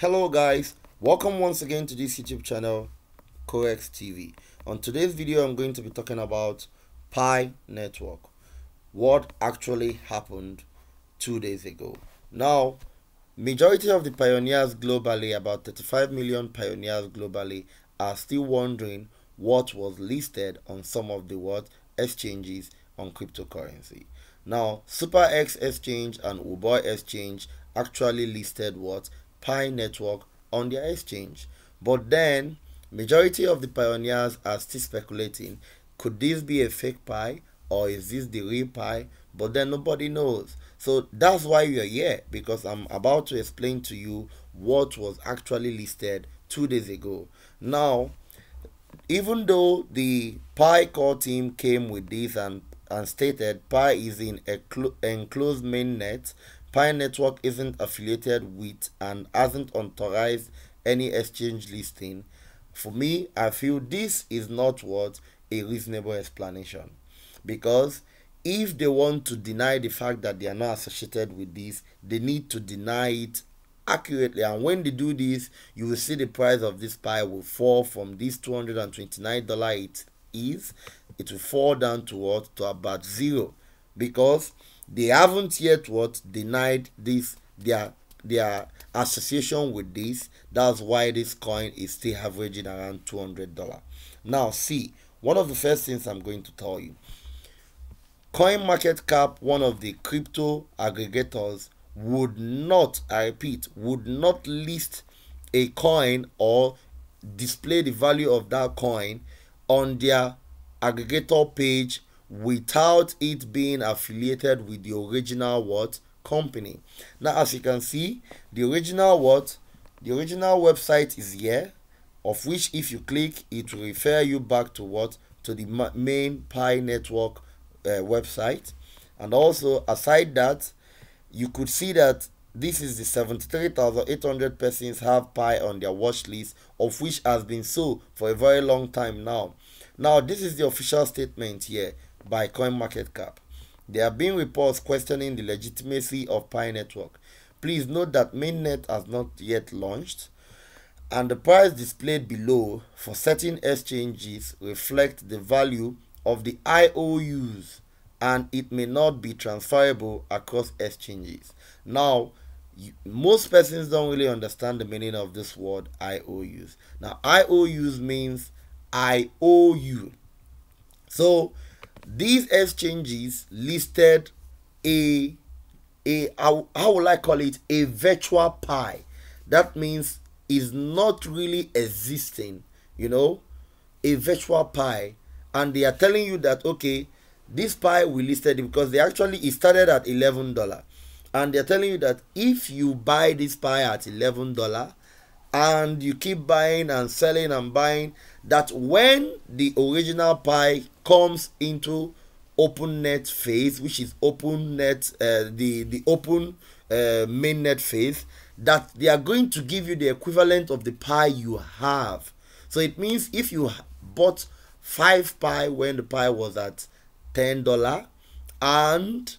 Hello guys, welcome once again to this YouTube channel, Kourex TV. On today's video, I'm going to be talking about Pi Network. What actually happened two days ago. Now, majority of the pioneers globally, about 35 million pioneers globally, are still wondering what was listed on some of the what exchanges on cryptocurrency. Now, SuperX Exchange and Huobi Exchange actually listed what Pi Network on their exchange. But then, majority of the pioneers are still speculating, could this be a fake Pi or is this the real Pi? But then nobody knows. So that's why you're here because I'm about to explain to you what was actually listed two days ago. Now, even though the Pi core team came with this and, and stated Pi is in a enclosed mainnet, Pi Network isn't affiliated with and hasn't authorized any exchange listing. For me, I feel this is not what a reasonable explanation. Because if they want to deny the fact that they are not associated with this, they need to deny it accurately. And when they do this you will see the price of this Pi will fall from this 229 dollar it is it will fall down to what? To about zero. Because they haven't yet what denied this their their association with this. That's why this coin is still averaging around 200 dollar now see one of the first things i'm going to tell you. Coin market cap one of the crypto aggregators would not i repeat would not list a coin or display the value of that coin on their aggregator page without it being affiliated with the original what? Company. Now as you can see the original what? The original website is here of which if you click it will refer you back to what? To the main pi network uh, website. And also aside that you could see that this is the 73,800 persons have Pi on their watch list, of which has been so for a very long time now. Now, this is the official statement here by CoinMarketCap. There have been reports questioning the legitimacy of Pi Network. Please note that mainnet has not yet launched and the price displayed below for certain exchanges reflect the value of the IOUs and it may not be transferable across exchanges. Now, you, most persons don't really understand the meaning of this word IOUs. Now, IOUs means I owe you. So, these exchanges listed a a how, how will I call it? A virtual Pi. That means is not really existing, you know, a virtual Pi, and they are telling you that okay, this Pi we listed because they actually it started at eleven dollar, and they're telling you that if you buy this Pi at eleven dollar, and you keep buying and selling and buying, that when the original Pi comes into open net phase which is open net uh, the the open uh, mainnet phase that they are going to give you the equivalent of the Pi you have. So it means if you bought 5 Pi when the Pi was at 10 dollar and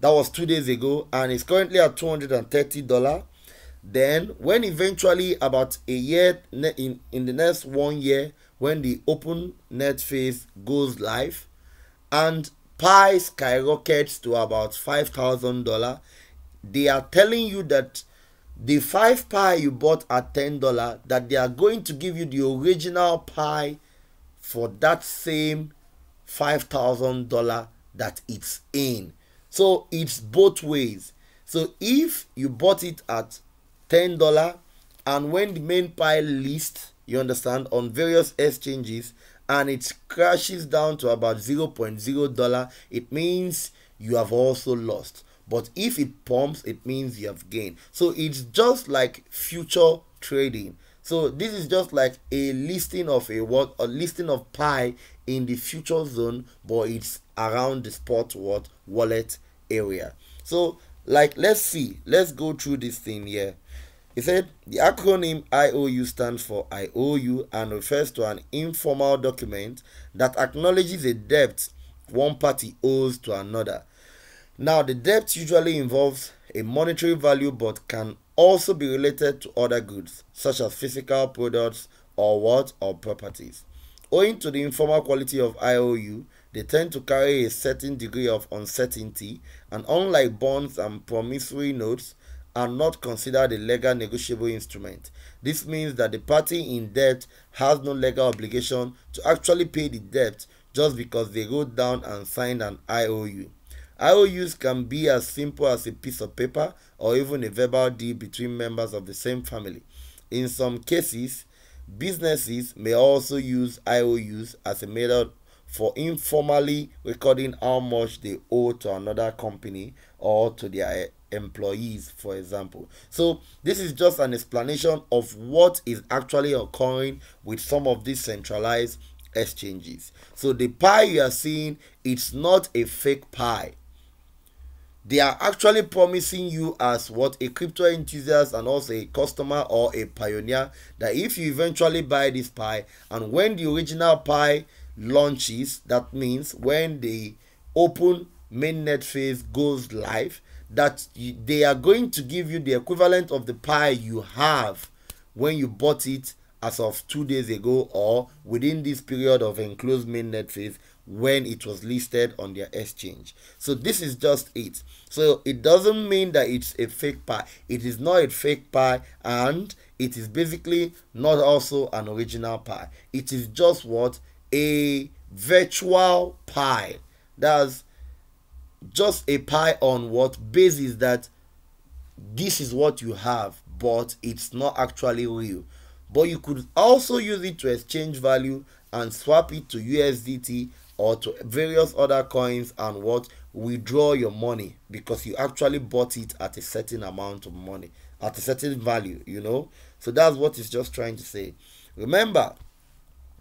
that was two days ago and it's currently at 230 dollar then when eventually about a year in in the next one year when the open net phase goes live and pi skyrockets to about five thousand dollar they are telling you that the five pi you bought at ten dollar that they are going to give you the original pi for that same five thousand dollar that it's in. So it's both ways. So if you bought it at ten dollar and when the main pi list you understand on various exchanges and it crashes down to about 0.0 dollar it means you have also lost. But if it pumps it means you have gained. So it's just like future trading. So this is just like a listing of a what a listing of pi in the future zone but it's around the spot what wallet area. So like let's see. Let's go through this thing here he said the acronym IOU stands for I owe you and refers to an informal document that acknowledges a debt one party owes to another. Now, the debt usually involves a monetary value but can also be related to other goods such as physical products or what or properties. Owing to the informal quality of IOU, they tend to carry a certain degree of uncertainty and unlike bonds and promissory notes are not considered a legal negotiable instrument. This means that the party in debt has no legal obligation to actually pay the debt just because they wrote down and signed an IOU. IOUs can be as simple as a piece of paper or even a verbal deal between members of the same family. In some cases, businesses may also use IOUs as a method for informally recording how much they owe to another company or to their eh, employees, for example. So, this is just an explanation of what is actually occurring with some of these centralized exchanges. So, the Pi you are seeing, it's not a fake Pi they are actually promising you as what a crypto enthusiast and also a customer or a pioneer that if you eventually buy this Pi and when the original Pi launches that means when the open mainnet phase goes live that they are going to give you the equivalent of the Pi you have when you bought it as of two days ago or within this period of enclosed mainnet phase when it was listed on their exchange. So this is just it. So it doesn't mean that it's a fake Pi. It is not a fake Pi and it is basically not also an original Pi. It is just what a virtual Pi. That's just a Pi on what basis that this is what you have, but it's not actually real. But you could also use it to exchange value and swap it to USDT or to various other coins and what withdraw your money because you actually bought it at a certain amount of money at a certain value you know so that's what it's just trying to say remember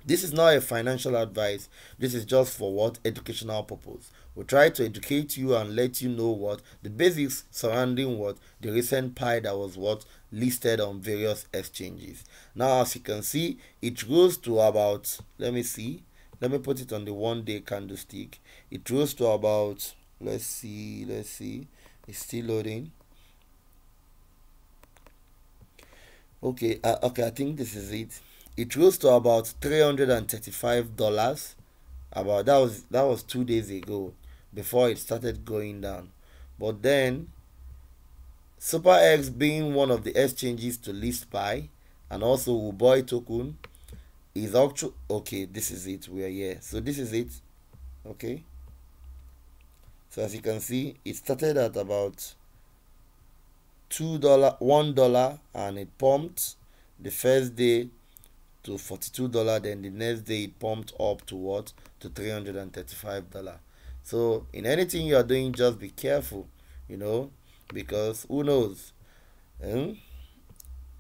this is not a financial advice. This is just for what? Educational purpose. We try to educate you and let you know what? The basics surrounding what? The recent Pi that was what? Listed on various exchanges. Now as you can see it rose to about let me see. Let me put it on the one day candlestick. It rose to about let's see let's see. It's still loading. Okay uh, okay i think this is it it rose to about 335 dollars. About that was that was two days ago before it started going down. But then SuperX being one of the exchanges to list Pi and also Huobi token is actually okay this is it we are here. So this is it okay? So as you can see it started at about two dollar one dollar and it pumped the first day to 42 dollar then the next day it pumped up to what to 335 dollar so in anything you are doing just be careful you know because who knows um,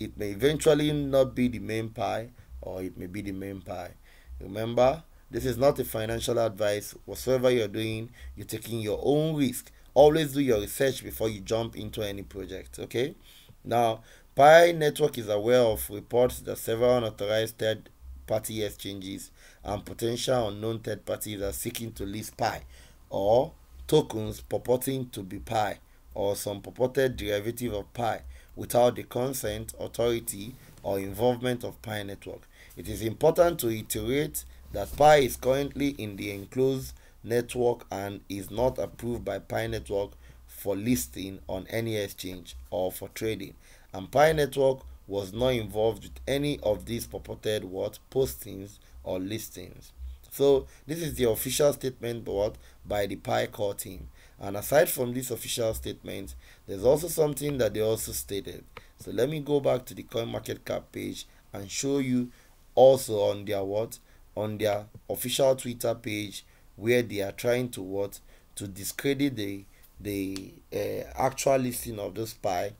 it may eventually not be the main Pi or it may be the main Pi. Remember, this is not a financial advice. Whatsoever you're doing, you're taking your own risk. Always do your research before you jump into any project. Okay. Now, Pi Network is aware of reports that several unauthorized third party exchanges and potential unknown third parties are seeking to list Pi or tokens purporting to be Pi or some purported derivative of Pi without the consent, authority, or involvement of Pi Network. It is important to iterate that Pi is currently in the enclosed network and is not approved by Pi Network for listing on any exchange or for trading. And Pi Network was not involved with any of these purported what postings or listings. So this is the official statement what by the Pi core team. And aside from this official statement, there's also something that they also stated. So let me go back to the coin market cap page and show you also on their what on their official twitter page where they are trying to what to discredit the the uh, actual listing of the spy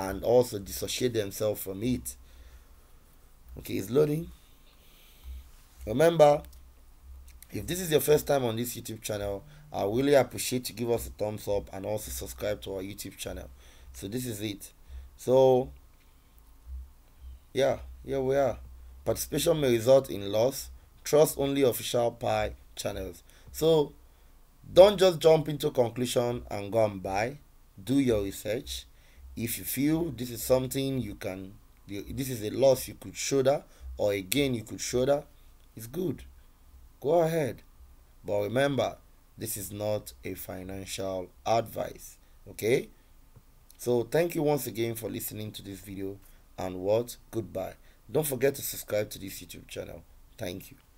and also dissociate themselves from it okay it's loading remember if this is your first time on this youtube channel i really appreciate you give us a thumbs up and also subscribe to our youtube channel so this is it so yeah here we are Participation may result in loss. Trust only official Pi channels. So don't just jump into conclusion and go and buy. Do your research. If you feel this is something you can this is a loss you could shoulder or a gain you could shoulder it's good. Go ahead. But remember this is not a financial advice okay? So thank you once again for listening to this video and what? Goodbye. Don't forget to subscribe to this youtube channel. Thank you